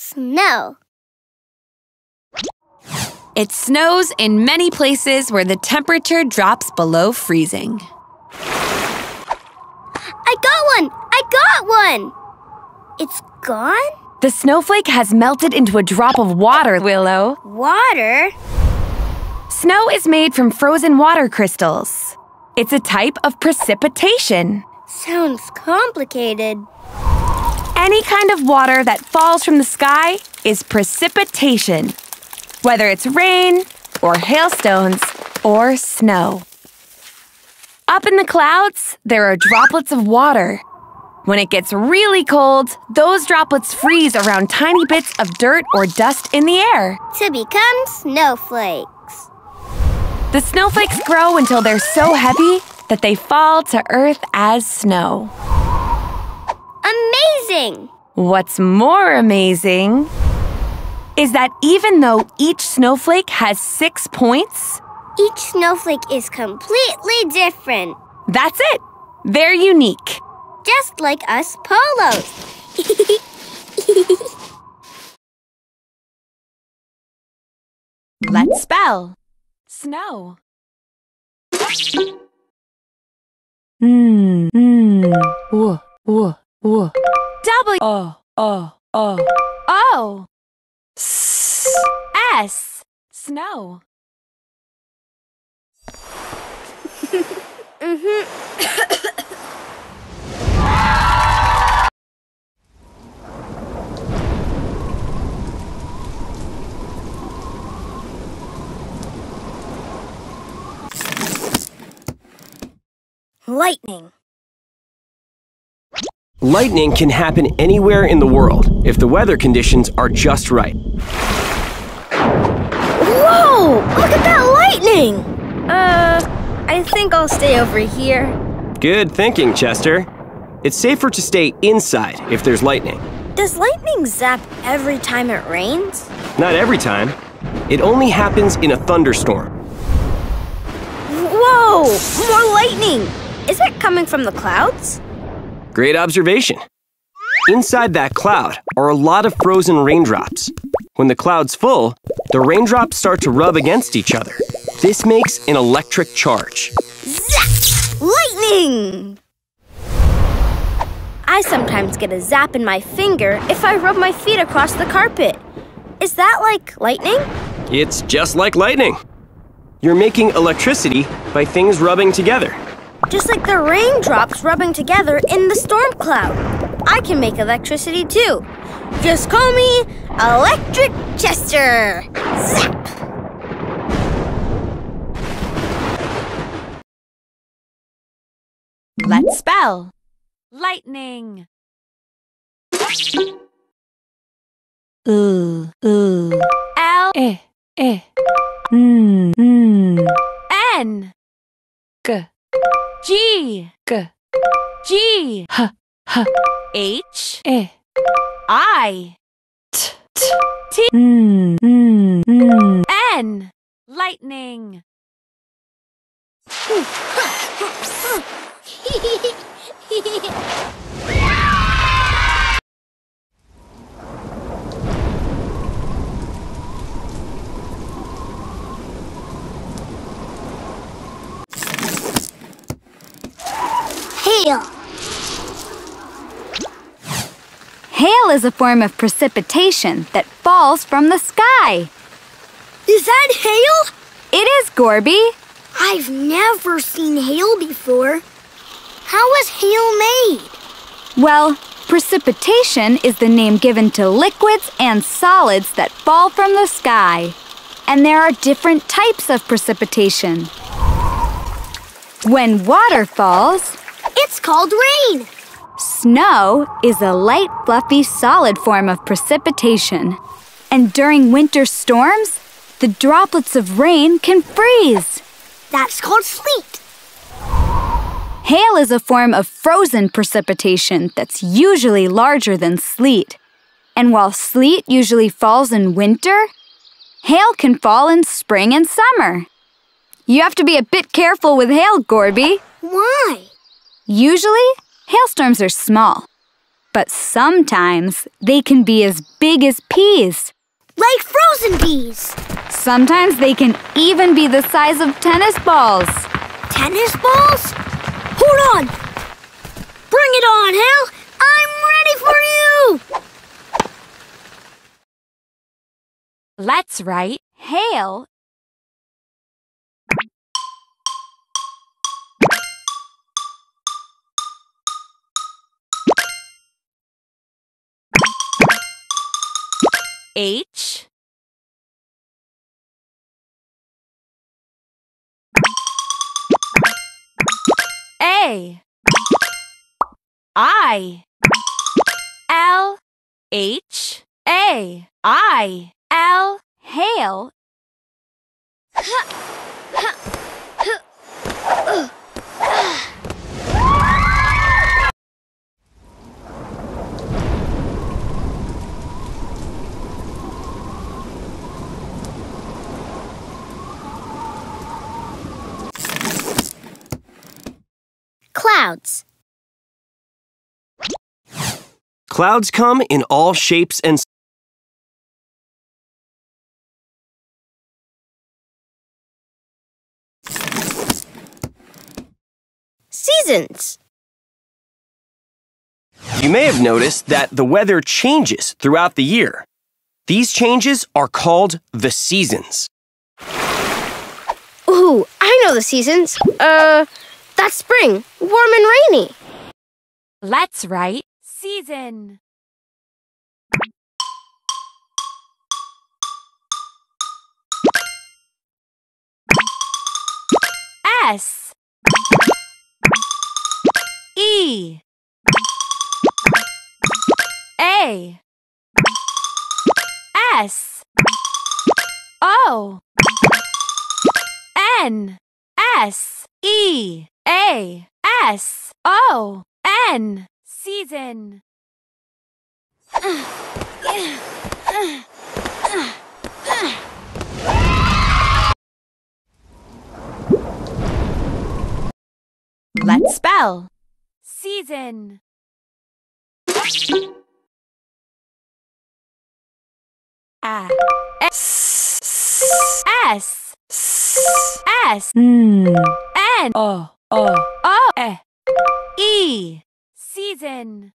Snow. It snows in many places where the temperature drops below freezing. I got one! I got one! It's gone? The snowflake has melted into a drop of water, Willow. Water? Snow is made from frozen water crystals. It's a type of precipitation. Sounds complicated. Any kind of water that falls from the sky is precipitation, whether it's rain or hailstones or snow. Up in the clouds, there are droplets of water. When it gets really cold, those droplets freeze around tiny bits of dirt or dust in the air. To become snowflakes. The snowflakes grow until they're so heavy that they fall to earth as snow. Amazing! What's more amazing is that even though each snowflake has six points, each snowflake is completely different. That's it. They're unique. Just like us polos. Let's spell snow. Mm, mm, w, w, w. W O, O, O. O S S snow. mm-hmm. Lightning. Lightning can happen anywhere in the world if the weather conditions are just right. Whoa! Look at that lightning! Uh, I think I'll stay over here. Good thinking, Chester. It's safer to stay inside if there's lightning. Does lightning zap every time it rains? Not every time. It only happens in a thunderstorm. Whoa! More lightning! Is it coming from the clouds? Great observation. Inside that cloud are a lot of frozen raindrops. When the cloud's full, the raindrops start to rub against each other. This makes an electric charge. Zap! Lightning! I sometimes get a zap in my finger if I rub my feet across the carpet. Is that like lightning? It's just like lightning. You're making electricity by things rubbing together. Just like the raindrops rubbing together in the storm cloud. I can make electricity too. Just call me Electric Chester. Zap! Let's spell lightning. Uh, uh. L E, E. Mm, mm. N G, G G. G H, H. H E. I T, T. T Mm, mm, mm. Lightning. Hail. Hail is a form of precipitation that falls from the sky. Is that hail? It is, Gorby. I've never seen hail before. How is hail made? Well, precipitation is the name given to liquids and solids that fall from the sky. And there are different types of precipitation. When water falls, It's called rain. Snow is a light, fluffy, solid form of precipitation. And during winter storms, the droplets of rain can freeze. That's called sleet. Hail is a form of frozen precipitation that's usually larger than sleet. And while sleet usually falls in winter, hail can fall in spring and summer. You have to be a bit careful with hail, Gorby. Why? Usually, hailstorms are small. But sometimes they can be as big as peas. Like frozen peas. Sometimes they can even be the size of tennis balls. Tennis balls? Hold on. Bring it on, Hal. I'm ready for you. Let's write Hail H. A. I. L. H. A. I. L. Hail Clouds. Clouds come in all shapes and Seasons. You may have noticed that the weather changes throughout the year. These changes are called the seasons. Ooh, I know the seasons. Uh, that's spring, warm and rainy. Let's write season. S. E. A. S. O. N. S. E A S O N season. Let's spell season. A S S S mm, N oh, oh, O E E season.